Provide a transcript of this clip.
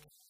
Jesus.